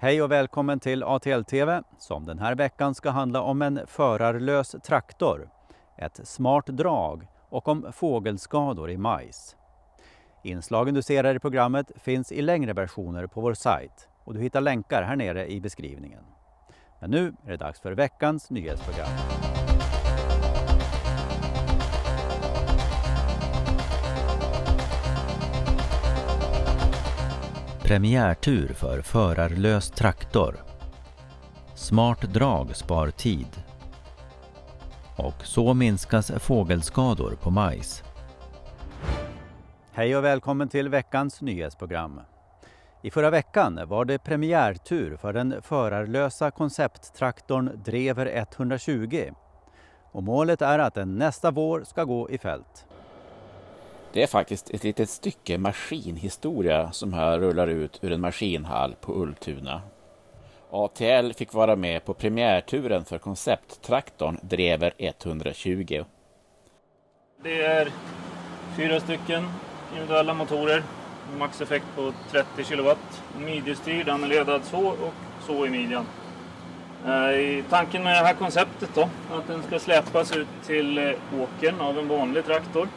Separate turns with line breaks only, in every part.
Hej och välkommen till ATL TV som den här veckan ska handla om en förarlös traktor, ett smart drag och om fågelskador i majs. Inslagen du ser här i programmet finns i längre versioner på vår sajt och du hittar länkar här nere i beskrivningen. Men nu är det dags för veckans nyhetsprogram. Premiärtur för förarlös traktor. Smart drag spar tid. Och så minskas fågelskador på majs. Hej och välkommen till veckans nyhetsprogram. I förra veckan var det premiärtur för den förarlösa koncepttraktorn Drever 120. Och målet är att den nästa vår ska gå i fält.
Det är faktiskt ett litet stycke maskinhistoria som här rullar ut ur en maskinhall på Ultuna. ATL fick vara med på premiärturen för koncepttraktorn Drever 120.
Det är fyra stycken individuella motorer maxeffekt på 30 kilowatt. Midjestyrd, den är ledad så och så i midjan. Eh, tanken med det här konceptet då, att den ska släpas ut till eh, åkern av en vanlig traktor.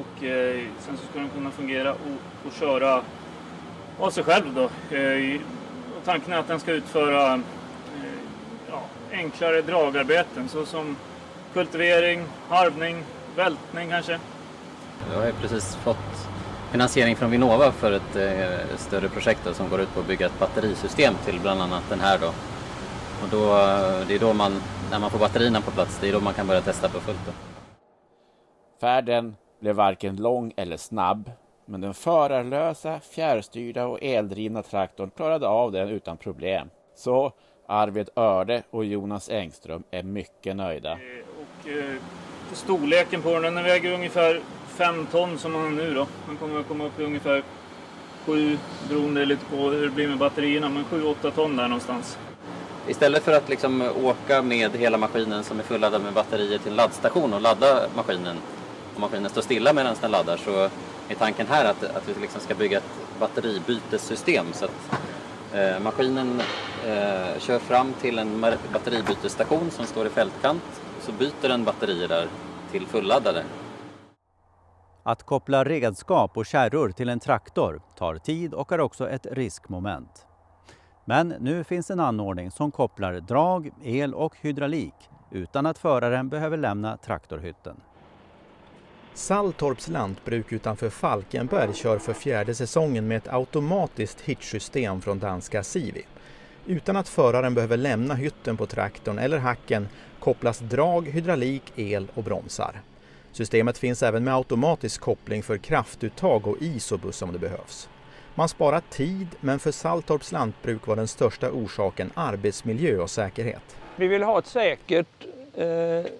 Och eh, sen så ska den kunna fungera och, och köra av sig själv då. Eh, och tanken är att den ska utföra eh, ja, enklare dragarbeten såsom kultivering, harvning, vältning kanske.
Jag har precis fått finansiering från Vinnova för ett eh, större projekt då, som går ut på att bygga ett batterisystem till bland annat den här då. Och då, det är då man, när man får batterierna på plats, det är då man kan börja testa på fullt. Då.
Färden blev varken lång eller snabb, men den förarlösa, fjärrstyrda och eldrivna traktorn klarade av den utan problem. Så Arvid Örde och Jonas Engström är mycket nöjda.
Och, eh, storleken på den, den väger ungefär 5 ton som han har nu då. Han kommer att komma upp i ungefär 7, beroende lite på hur det blir med batterierna, men 7-8 ton där någonstans.
Istället för att liksom åka med hela maskinen som är fulladdad med batterier till en laddstation och ladda maskinen om maskinen står stilla medan den laddar så är tanken här att, att vi liksom ska bygga ett batteribytessystem så att eh, maskinen eh, kör fram till en batteribytesstation som står i fältkant så byter den batterier där till fulladdade
att koppla redskap och kärror till en traktor tar tid och är också ett riskmoment. Men nu finns en anordning som kopplar drag, el och hydraulik utan att föraren behöver lämna traktorhytten.
Salltorps lantbruk utanför Falkenberg kör för fjärde säsongen med ett automatiskt hitchsystem från danska Sivi. Utan att föraren behöver lämna hytten på traktorn eller hacken kopplas drag, hydraulik, el och bromsar. Systemet finns även med automatisk koppling för kraftuttag och isobus om det behövs. Man sparar tid, men för Saltorps lantbruk var den största orsaken arbetsmiljö och säkerhet.
Vi vill ha ett säkert eh,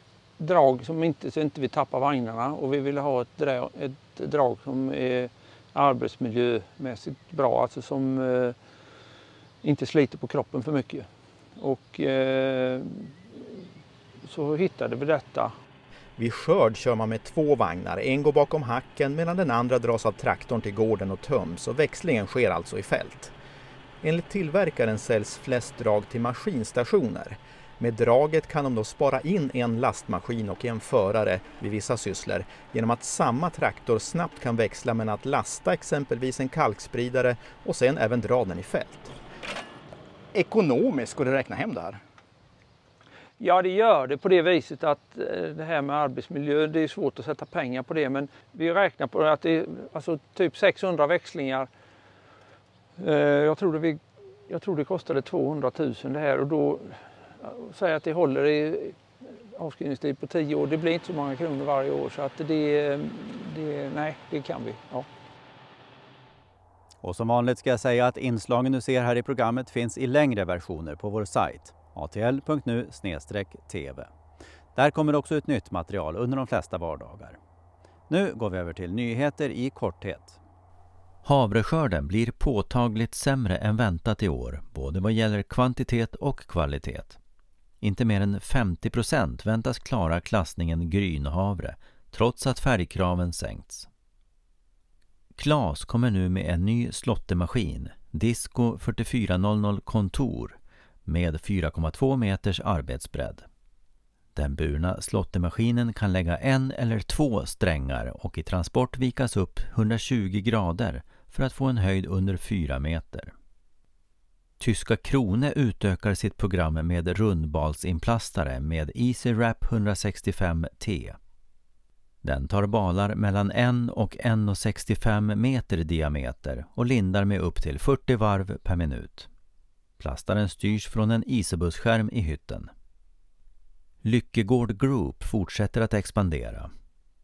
drag som inte, så inte vi tappar vagnarna och vi vill ha ett, drag, ett drag som är arbetsmiljömässigt bra, alltså som eh, inte sliter på kroppen för mycket. Och eh, så hittade vi detta
vid skörd kör man med två vagnar, en går bakom hacken medan den andra dras av traktorn till gården och töms och växlingen sker alltså i fält. Enligt tillverkaren säljs flest drag till maskinstationer. Med draget kan de då spara in en lastmaskin och en förare vid vissa sysslor genom att samma traktor snabbt kan växla mellan att lasta exempelvis en kalkspridare och sen även dra den i fält.
Ekonomiskt går det räkna hem det här?
Ja, det gör det på det viset att eh, det här med arbetsmiljö, det är svårt att sätta pengar på det. Men vi räknar på att det är alltså typ 600 växlingar. Eh, jag tror det, jag tror det kostade 200 000 det här och då säger att det håller i avskrivningstid på 10 år. Det blir inte så många kronor varje år så att det, det nej, det kan vi. Ja.
Och som vanligt ska jag säga att inslagen du ser här i programmet finns i längre versioner på vår sajt atl.nu tv. Där kommer också ut nytt material under de flesta vardagar. Nu går vi över till nyheter i korthet. Havreskörden blir påtagligt sämre än väntat i år, både vad gäller kvantitet och kvalitet. Inte mer än 50 procent väntas klara klassningen grynhavre, trots att färgkraven sänkts. Klas kommer nu med en ny slottemaskin Disco 4400 Kontor med 4,2 meters arbetsbredd. Den burna slåttermaskinen kan lägga en eller två strängar och i transport vikas upp 120 grader för att få en höjd under 4 meter. Tyska Krone utökar sitt program med rundbalsinplastare med EasyWrap 165T. Den tar balar mellan 1 och 1,65 meter i diameter och lindar med upp till 40 varv per minut. Plastaren styrs från en Isobus-skärm i hytten. Lyckegård Group fortsätter att expandera.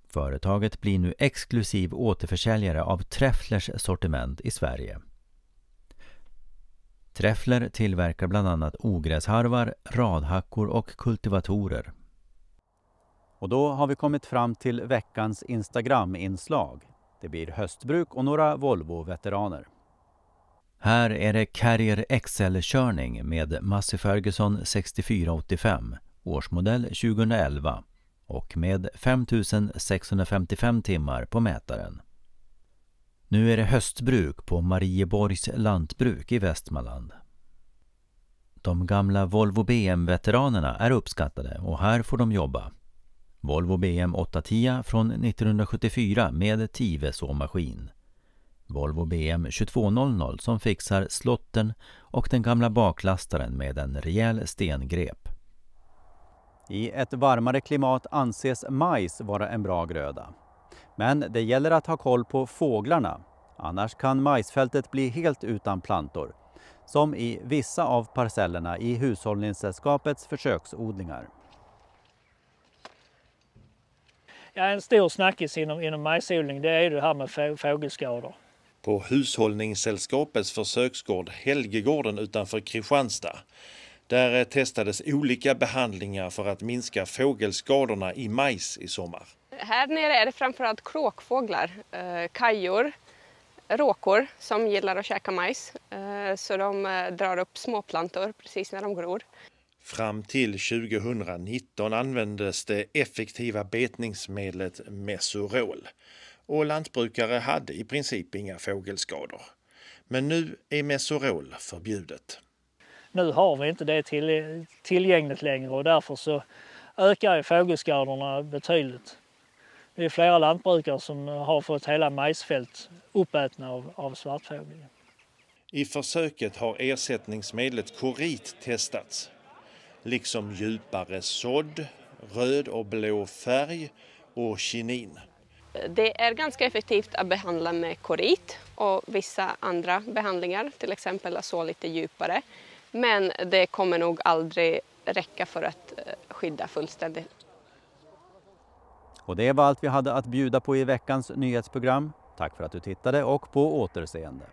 Företaget blir nu exklusiv återförsäljare av Trefflers sortiment i Sverige. Treffler tillverkar bland annat ogräsharvar, radhackor och kultivatorer. Och då har vi kommit fram till veckans Instagram-inslag. Det blir höstbruk och några Volvo-veteraner. Här är det Carrier XL-körning med Massey Ferguson 6485, årsmodell 2011 och med 5655 timmar på mätaren. Nu är det höstbruk på Marieborgs lantbruk i Västmanland. De gamla Volvo BM-veteranerna är uppskattade och här får de jobba. Volvo BM 810 från 1974 med Tive-såmaskin. Volvo BM 2200 som fixar slotten och den gamla baklastaren med en rejäl stengrep. I ett varmare klimat anses majs vara en bra gröda. Men det gäller att ha koll på fåglarna, annars kan majsfältet bli helt utan plantor, som i vissa av parcellerna i Hushållningssällskapets försöksodlingar.
Ja, en stor snackis inom, inom majsodling det är det här med fågelskador.
På Hushållningssällskapets försöksgård Helgegården utanför Kristianstad där testades olika behandlingar för att minska fågelskadorna i majs i sommar.
Här nere är det framförallt kråkfåglar, eh, kajor, råkor som gillar att käka majs. Eh, så de eh, drar upp småplantor precis när de gror.
Fram till 2019 användes det effektiva betningsmedlet Mesurol och lantbrukare hade i princip inga fågelskador. Men nu är Mesurol förbjudet.
Nu har vi inte det tillgängligt längre och därför så ökar fågelskadorna betydligt. Det är flera lantbrukare som har fått hela majsfält uppätna av, av svartfågel.
I försöket har ersättningsmedlet korit testats. Liksom djupare sådd, röd och blå färg och kinin.
Det är ganska effektivt att behandla med korit och vissa andra behandlingar, till exempel att så lite djupare. Men det kommer nog aldrig räcka för att eh, skydda fullständigt.
Och det var allt vi hade att bjuda på i veckans nyhetsprogram. Tack för att du tittade och på återseende.